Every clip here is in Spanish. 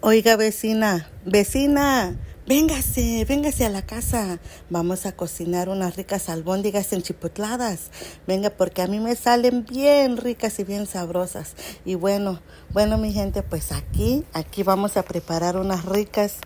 Oiga, vecina, vecina, véngase, véngase a la casa. Vamos a cocinar unas ricas albóndigas enchipotladas. Venga, porque a mí me salen bien ricas y bien sabrosas. Y bueno, bueno, mi gente, pues aquí, aquí vamos a preparar unas ricas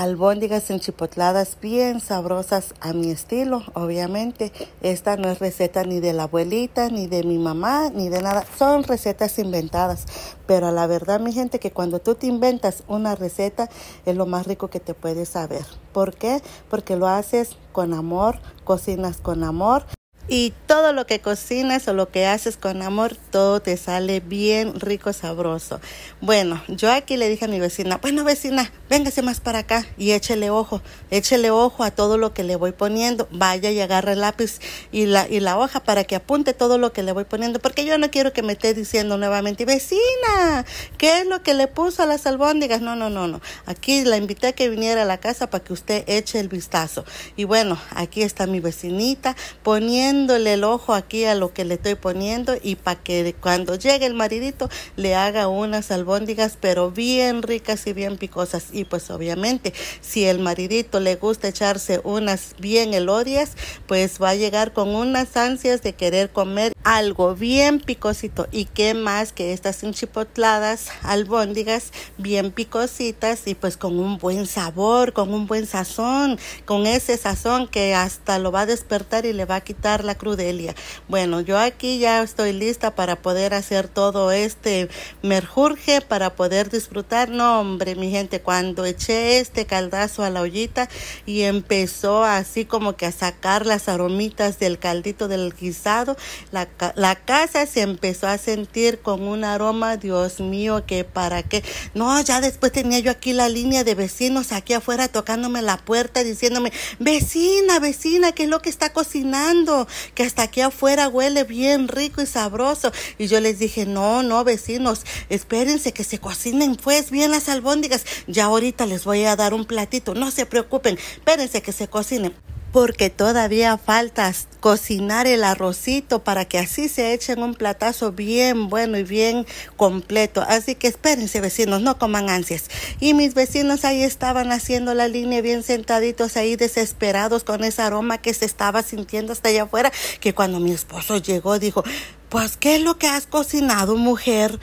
albóndigas enchipotladas bien sabrosas a mi estilo, obviamente. Esta no es receta ni de la abuelita, ni de mi mamá, ni de nada. Son recetas inventadas. Pero la verdad, mi gente, que cuando tú te inventas una receta es lo más rico que te puedes saber. ¿Por qué? Porque lo haces con amor, cocinas con amor. Y todo lo que cocinas o lo que haces con amor, todo te sale bien rico, sabroso. Bueno, yo aquí le dije a mi vecina, bueno vecina, véngase más para acá y échele ojo, échele ojo a todo lo que le voy poniendo. Vaya y agarre el lápiz y la, y la hoja para que apunte todo lo que le voy poniendo, porque yo no quiero que me esté diciendo nuevamente, vecina, ¿qué es lo que le puso a las albóndigas? No, no, no, no. Aquí la invité a que viniera a la casa para que usted eche el vistazo. Y bueno, aquí está mi vecinita poniendo el ojo aquí a lo que le estoy poniendo y para que cuando llegue el maridito le haga unas albóndigas pero bien ricas y bien picosas. Y pues obviamente si el maridito le gusta echarse unas bien elodias pues va a llegar con unas ansias de querer comer algo bien picosito. Y qué más que estas enchipotladas albóndigas bien picositas y pues con un buen sabor con un buen sazón con ese sazón que hasta lo va a despertar y le va a quitar la crudelia. Bueno, yo aquí ya estoy lista para poder hacer todo este merjurje, para poder disfrutar. No, hombre, mi gente, cuando eché este caldazo a la ollita y empezó así como que a sacar las aromitas del caldito del guisado, la, la casa se empezó a sentir con un aroma, Dios mío, que para qué. No, ya después tenía yo aquí la línea de vecinos aquí afuera tocándome la puerta diciéndome, vecina, vecina, ¿qué es lo que está cocinando? Que hasta aquí afuera huele bien rico y sabroso. Y yo les dije, no, no, vecinos, espérense que se cocinen pues bien las albóndigas. Ya ahorita les voy a dar un platito, no se preocupen, espérense que se cocinen porque todavía falta cocinar el arrocito para que así se echen un platazo bien bueno y bien completo. Así que espérense vecinos, no coman ansias. Y mis vecinos ahí estaban haciendo la línea bien sentaditos ahí desesperados con ese aroma que se estaba sintiendo hasta allá afuera, que cuando mi esposo llegó dijo, pues ¿qué es lo que has cocinado mujer?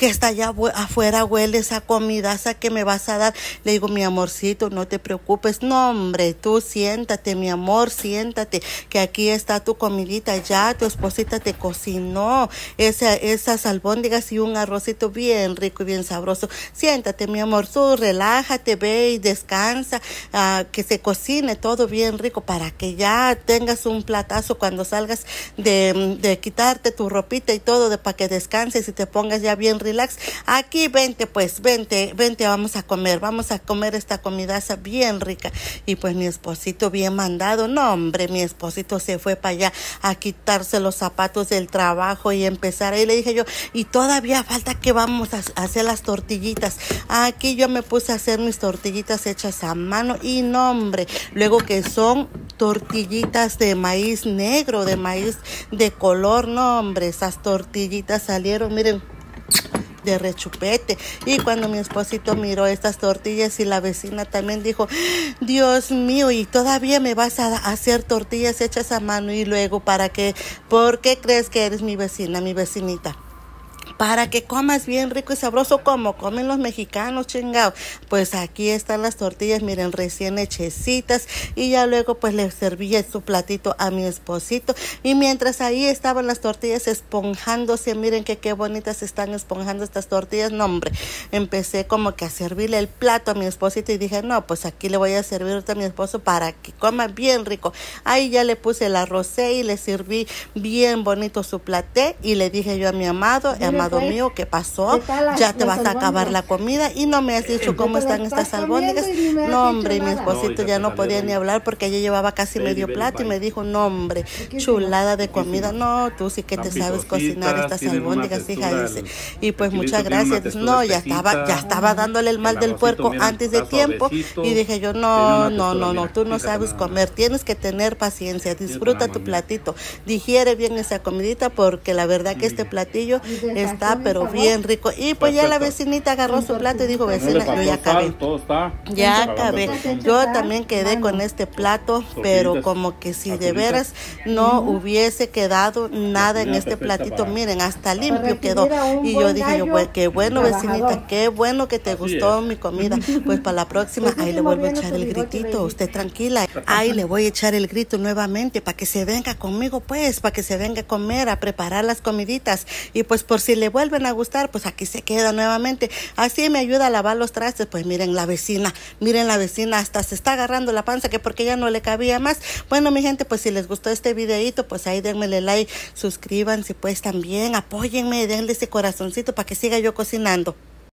Que está allá afuera huele esa comida esa que me vas a dar. Le digo, mi amorcito, no te preocupes. No, hombre, tú siéntate, mi amor, siéntate, que aquí está tu comidita ya, tu esposita te cocinó esa, esas albóndigas y un arrocito bien rico y bien sabroso. Siéntate, mi amor, tú relájate, ve y descansa, uh, que se cocine todo bien rico para que ya tengas un platazo cuando salgas de, de quitarte tu ropita y todo, de para que descanses y te pongas ya bien rico Aquí vente pues, vente, vente, vamos a comer, vamos a comer esta comidaza bien rica. Y pues mi esposito bien mandado, no hombre, mi esposito se fue para allá a quitarse los zapatos del trabajo y empezar. Ahí le dije yo, y todavía falta que vamos a hacer las tortillitas. Aquí yo me puse a hacer mis tortillitas hechas a mano y no hombre, luego que son tortillitas de maíz negro, de maíz de color, no hombre, esas tortillitas salieron, miren de rechupete. Y cuando mi esposito miró estas tortillas y la vecina también dijo, Dios mío, y todavía me vas a hacer tortillas hechas a mano y luego para qué, ¿por qué crees que eres mi vecina, mi vecinita? Para que comas bien rico y sabroso como comen los mexicanos, chingados. Pues aquí están las tortillas, miren, recién hechecitas y ya luego pues le serví su platito a mi esposito y mientras ahí estaban las tortillas esponjándose, miren que qué bonitas están esponjando estas tortillas, no hombre, empecé como que a servirle el plato a mi esposito y dije, no, pues aquí le voy a servir a mi esposo para que coma bien rico. Ahí ya le puse el arroz y le serví bien bonito su platé y le dije yo a mi amado, amado mío, ¿qué pasó? Ya te vas a acabar la comida y no me has dicho cómo están estas albóndigas. No, hombre, mi esposito ya no podía ni hablar porque ella llevaba casi medio plato y me dijo, no, hombre, chulada de comida. No, tú sí que te sabes cocinar estas albóndigas, hija, dice. Y pues muchas gracias. No, ya estaba, ya estaba dándole el mal del puerco antes de tiempo y dije yo, no, no, no, no, tú no sabes comer, tienes que tener paciencia, disfruta tu platito, digiere bien esa comidita porque la verdad que este platillo es está pero bien rico. Y pues ya la vecinita agarró su plato y dijo, vecina, yo ya acabé. Ya acabé. Yo también quedé con este plato, pero como que si de veras no hubiese quedado nada en este platito, miren, hasta limpio quedó. Y yo dije, yo, pues, qué bueno, vecinita, qué bueno que te gustó mi comida. Pues para la próxima, ahí le vuelvo a echar el gritito. Usted tranquila. Ahí le voy a echar el grito nuevamente para que se venga conmigo, pues, para que se venga a comer, a preparar las comiditas. Y pues por si le vuelven a gustar, pues aquí se queda nuevamente. Así me ayuda a lavar los trastes. Pues miren la vecina, miren la vecina, hasta se está agarrando la panza que porque ya no le cabía más. Bueno, mi gente, pues si les gustó este videito, pues ahí denme like, suscríbanse pues también, apóyenme, denle ese corazoncito para que siga yo cocinando.